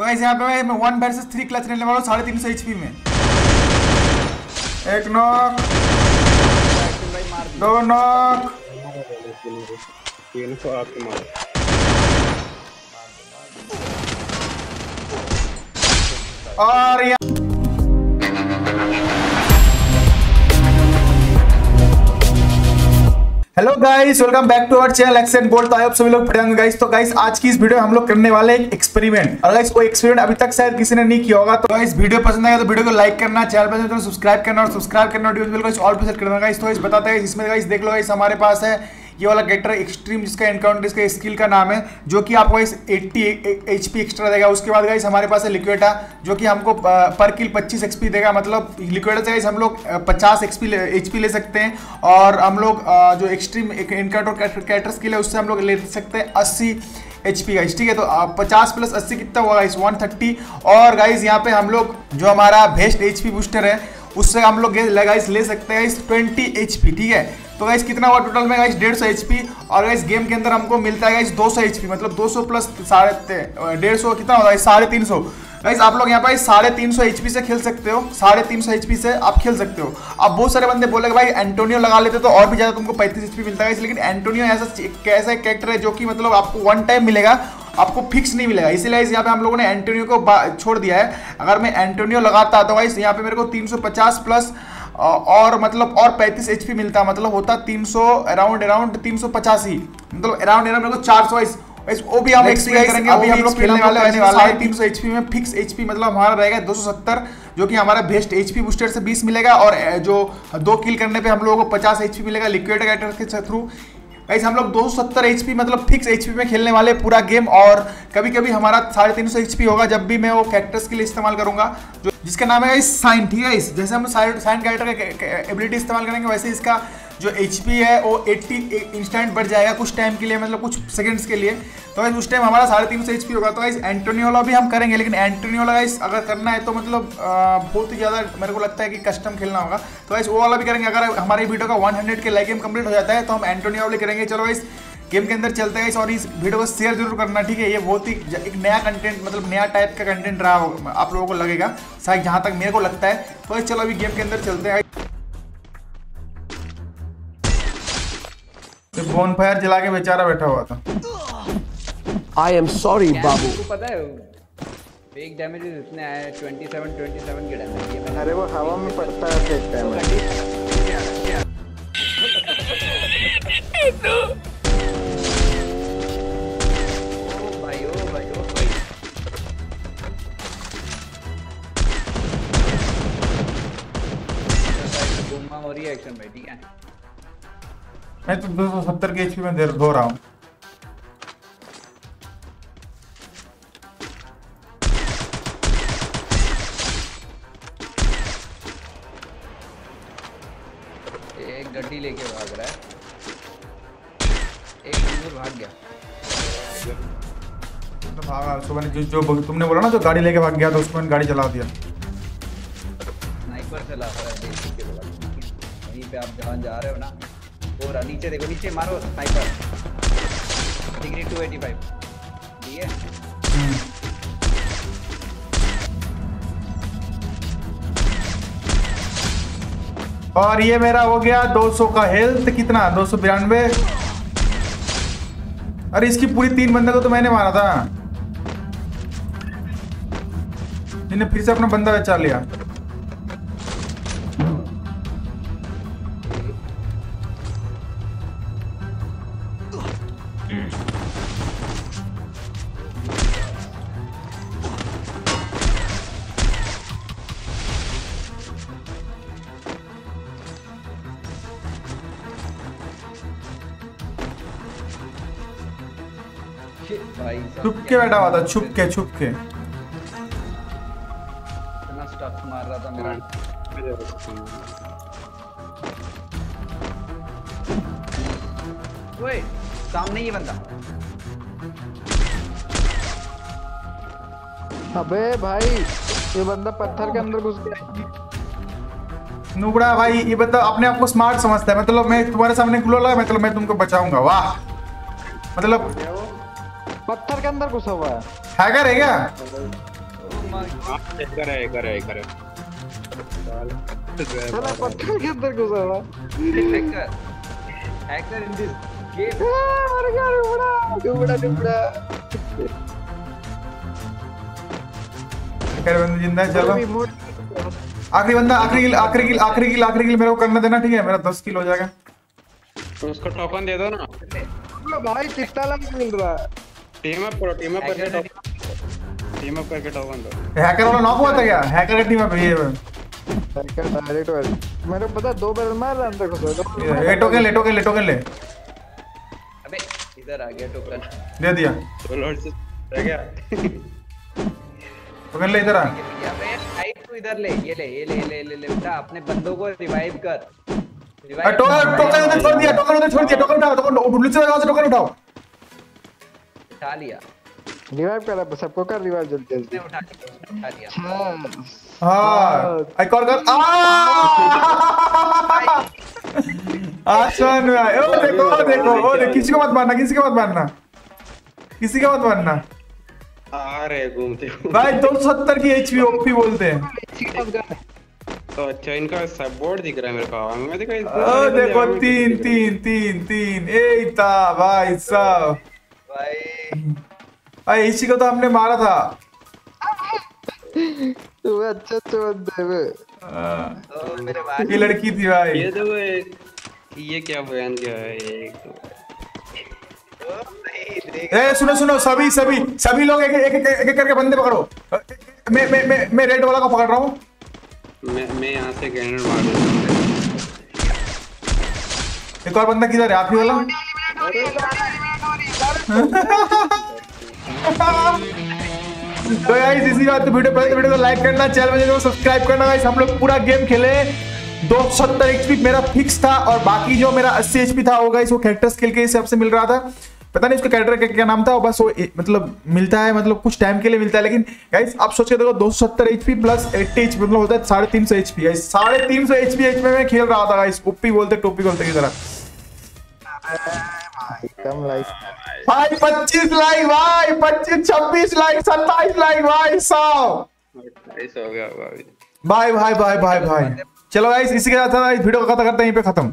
तो गाइस यहाँ पे मैं वन वर्सेस थ्री क्लच लेने वाला हूँ, साढ़े तीन सौ एच में। एक नॉक भाई मार दी नॉक तीन सौ आपके मार और यहाँ hello guys welcome back to our channel accent बोल तो आप सभी लोग फटेंगे गाइस तो गाइस आज की इस वीडियो में हम लोग करने वाले एक एक्सपेरिमेंट और गाइस वो एक्सपेरिमेंट अभी तक शायद किसी ने नहीं किया होगा। तो गाइस वीडियो पसंद आएगा तो वीडियो को लाइक करना चैनल पर तो सब्सक्राइब करना और सब्सक्राइब करना ऑल सेट करना गाइस तो इस बताते हैं इसमें गाइस देख लो गाइस हमारे पास है ये वाला कैरेक्टर एक्सट्रीम जिसका एनकाउंटर इसका स्किल का नाम है, जो कि आपको इस 80 एचपी एक्स्ट्रा देगा। उसके बाद गाइस हमारे पास है लिक्विडा जो कि हमको पर किल 25 एक्सपी देगा। मतलब लिक्विडा से गाइस हम लोग 50 एक्सपी एचपी ले सकते हैं। और हम लोग जो एक्सट्रीम एनकाउंटर कैटर स्किल है, उससे हम लोग ले सकते हैं 80 एच पी गाइस ठीक है? तो पचास प्लस अस्सी कितना हुआ गाइस वन थर्टी और गाइस यहाँ पे हम लोग, जो हमारा बेस्ट एच पी बूस्टर है, उससे हम लोग गाइस ले सकते हैं इस ट्वेंटी एच पी ठीक है? तो गाइस कितना हुआ टोटल में गाइस डेढ़ सौ एच पी और गाइस गेम के अंदर हमको मिलता है गाइस दो सौ एच पी मतलब दो सौ प्लस साढ़े डेढ़ सौ कितना होता है? साढ़े तीन सौ। गाइस आप लोग यहाँ पर साढ़े तीन सौ एचपी से खेल सकते हो। साढ़े तीन सौ एचपी से आप खेल सकते हो। अब बहुत सारे बंदे बोले भाई एंटोनियो लगा लेते तो और भी ज़्यादा तुमको पैंतीस एचपी मिलता है लेकिन एंटोनियो ऐसा कैसा कैरेक्टर है जो कि मतलब आपको वन टाइम मिलेगा, आपको फिक्स नहीं मिलेगा। इसीलिए इस यहाँ पे हम लोगों ने एंटोनियो को छोड़ दिया है। अगर मैं एंटोनियो लगाता तो गाइस यहाँ पे मेरे को 350 प्लस और मतलब और 35 एचपी मिलता मतलब होता 300 अराउंड अराउंड तीन सौ पचासी। मतलब अराउंड अराउंड मेरे को 400 वाइस वाइस वो भी हम करेंगे अभी हम लोग खेलने वाले रहने वाला है 300 एचपी में फिक्स एचपी मतलब हमारा रहेगा 270 जो कि हमारा बेस्ट एचपी बूस्टर से 20 मिलेगा और जो दो किल करने पे हम लोगों को 50 एचपी मिलेगा लिक्विड कैरेक्टर के थ्रू गाइस हम लोग 270 एचपी मतलब फिक्स एचपी में खेलने वाले पूरा गेम और कभी कभी हमारा साढ़े तीन सौ एचपी होगा जब भी मैं वो कैरेक्टर्स के लिए इस्तेमाल करूँगा, जो जिसका नाम है साइन ठीक है इस जैसे हम साइन कैरेक्टर का एबिलिटी इस्तेमाल करेंगे, वैसे इसका जो एचपी है, वो 80 इंस्टेंट बढ़ जाएगा कुछ टाइम के लिए मतलब कुछ सेकंड्स के लिए। तो गाइस उस टाइम हमारा साढ़े तीन सौ एच होगा। तो गाइस एंटोनियोला भी हम करेंगे, लेकिन एंटोनियोला गाइस अगर करना है तो मतलब बहुत ही ज़्यादा मेरे को लगता है कि कस्टम खेलना होगा। तो गाइस वो वाला भी करेंगे। अगर हमारी वीडियो का 100 के लाइक गेम कंप्लीट हो जाता है तो हम एंटोनियो वाले करेंगे। चलो गाइस गेम के अंदर चलते हैं और इस वीडियो को शेयर ज़रूर करना, ठीक है? ये बहुत ही एक नया कंटेंट मतलब नया टाइप का कंटेंट रहा होगा आप लोगों को लगेगा। शायद जहाँ तक मेरे को लगता है। तो चलो अभी गेम के अंदर चलते हैं। फ़ोन फायर जला के बेचारा बैठा हुआ था। आई एम सॉरी बाबू। को पता है एक डैमेज इतने आए 27 27 के डैमेज अरे वो हवा में पड़ता है फेंकता है मैं तो दो सौ सत्तर के एच में दे धो रहा हूँ एक गड्डी लेके भाग रहा है। एक दूर भाग गया। तो भागा सुबह ने जो जो तुमने बोला ना जो गाड़ी लेके भाग गया था उसको मैंने गाड़ी चला दिया। स्नाइपर चला रहा है के वहीं पे आप जहाँ जा रहे हो ना हो रहा नीचे देखो, नीचे मारो स्नाइपर डिग्री 285 ठीक है? और ये मेरा हो गया 200 का हेल्थ कितना? दो सौ बिरानवे। अरे, इसकी पूरी तीन बंदे को तो मैंने मारा था। इन्हें फिर से अपना बंदा बचा लिया। छुप के बैठा हुआ था छुप के छुप के। इतना स्टफ़ मार रहा था मेरा। सामने ये बंदा। अबे भाई ये बंदा पत्थर के अंदर घुस गया। नुबड़ा भाई ये बता अपने आप को स्मार्ट समझता है। मतलब मैं तुम्हारे सामने खुला लगा मतलब मैं तुमको बचाऊँगा वाह। मतलब पत्थर के अंदर घुसा हुआ है। हैकर है क्या? my हाँ कर है कर है। पत्थर के अंदर घुसा हुआ। Hacker. Hacker in this game. मर गया डुबड़ा डुबड़ा डुबड़ा एक बंदा ज़िंदा है चलो आखिरी बंदा आखिरी किल आखिरी किल आखिरी किल आखिरी किल मेरे को करने देना ठीक है? मेरा दस किल हो जाएगा उसको टोकन दे दो ना। भाई कितना लग मिल रहा है टीम अप करो टीम अप करके टीम अप करके टोकन दो हैकर वाला नॉक हुआ था क्या? हैकर का टीम है ये हैकर डायरेक्ट वाले मेरे को पता दो बार मार रहा अंदर घुसा दो ये टोकन ले टोकन ले टोकन ले। इधर आ गया टोकन। दे दिया। तो लॉर्ड से रह गया। टोकन ले इधर आ। अबे भाई तू इधर ले ये ले ये ले ले ले ले बेटा अपने बंदों को रिवाइव कर। टोकन टोकन उधर छोड़ दिया टोकन उधर छोड़ दिया टोकन उठाओ टोकन बुल्लू से लगाओ से टोकन उठाओ। उठा लिया। रिवाइव करा सबको कर रिवाइव जल्दी जल्दी। उठा लिया उठा लिया। हाँ। हाँ एक और कर। आ! आसान भाई ओ देखो ओ देखो ओ देखो किसी को मत मारना किसी को मत मारना किसी को मत मारना आ रहे घूमते भाई दो सौ सत्तर की एचपी ओपी बोलते हैं। तो अच्छा इनका सब बोर्ड दिख रहा है मेरे को मैं देखा ओ देखो तीन तीन तीन तीन। ए था भाई साहब। भाई। भाई इसी को तो हमने मारा था। तू अच्छा अच्छा बंदे वे हाँ, ओ मेरे भाई। ये लड़की थी भाई। ये तो ये क्या बयान किया है? ए सुनो सुनो सभी सभी सभी लोग एक एक एक, करके बंदे पकड़ो। मैं मैं मैं मैं रेड वाला को पकड़ रहा हूँ। मैं मैं यहाँ से ग्रेनेड मार एक और बंदा किधर है? आखिरी वाला? तो गाइस इसी बात तो वीडियो पहले वीडियो को लाइक करना चैनल को सब्सक्राइब करना गाइस हम लोग पूरा गेम खेले। दो सत्तर एचपी मेरा फिक्स था और बाकी जो मेरा अस्सी एचपी था वो गाइस वो कैरेक्टर स्किल के हिसाब से मिल रहा था। पता नहीं उसका कैरेक्टर का क्या नाम था बस वो मतलब मिलता है मतलब कुछ टाइम के लिए मिलता है लेकिन गाइस आप सोच के देखो दो सौ सत्तर एचपी प्लस एट्टी एचपी मतलब होता है साढ़े तीन सौ एचपी गाइस साढ़े तीन सौ एचपी एचपी में खेल रहा था गाइस उप्पी बोलते टोपी बोलते की तरह। कम लाइक भाई पच्चीस लाइक भाई पच्चीस छब्बीस लाइक सत्ताईस लाइक भाई सौ होगा भाई भाई भाई भाई भाई। चलो गाइस इसी के साथ वीडियो को खत्म करते हैं यहीं पे खत्म।